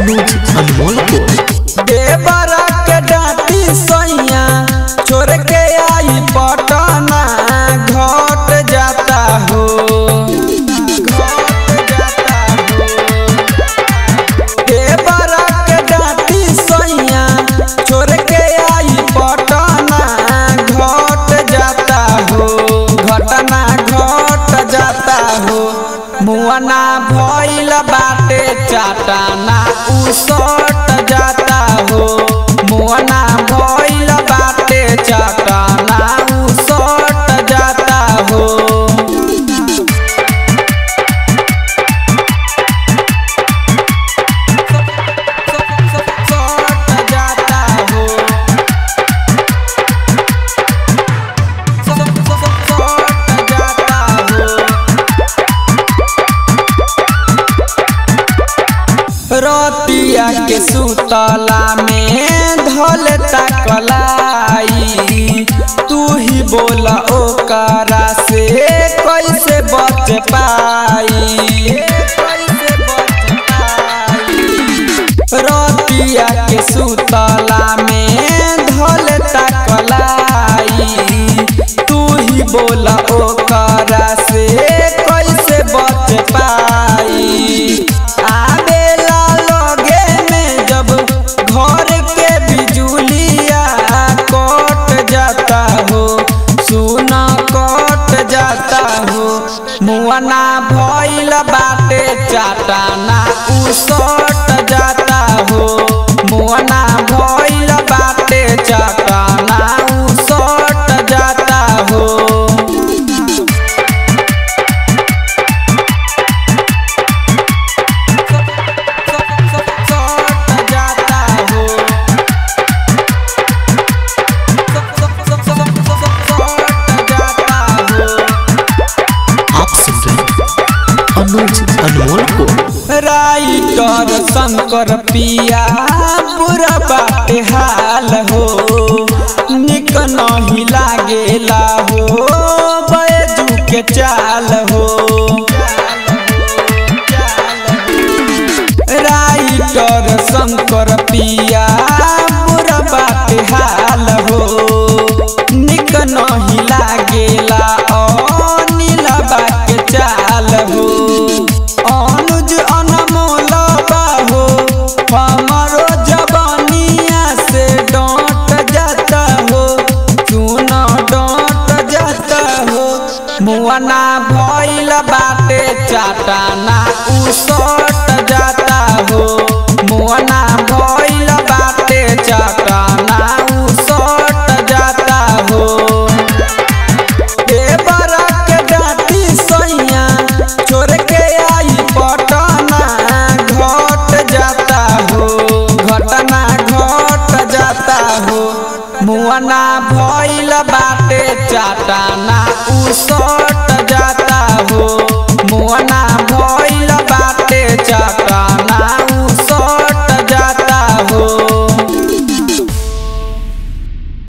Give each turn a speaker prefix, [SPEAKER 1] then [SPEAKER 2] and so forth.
[SPEAKER 1] अनुज अनमोल को
[SPEAKER 2] देवरा के डाटी के आई पटना, घट जाता हो। डाटी सैया छोड़ के आई पटना, घट जाता हो। घटना घट जाता हो। भइल बाटे चाटाना उसट जाता हो। रतिया के सुतला में धल तकलाई तू ही बोल ओकरा से कैसे बच पाई? रतिया के सुतला में धल तकलाई तू ही बोल मुआना भइल बाटे चाटाना उसट जाता
[SPEAKER 1] अनुज अनमोल को।
[SPEAKER 2] राइटर शंकर पिया, बुरा बाटे हाल हो। निक नहीं लागेला हो, बैजू के चाल हो। राइटर शंकर पिया, बुरा बाटे हाल हो। निक नहीं लागेला, अनिल चाल हो। भैल बाटे चाटा चाटाना उसट जाता हो मोना भइल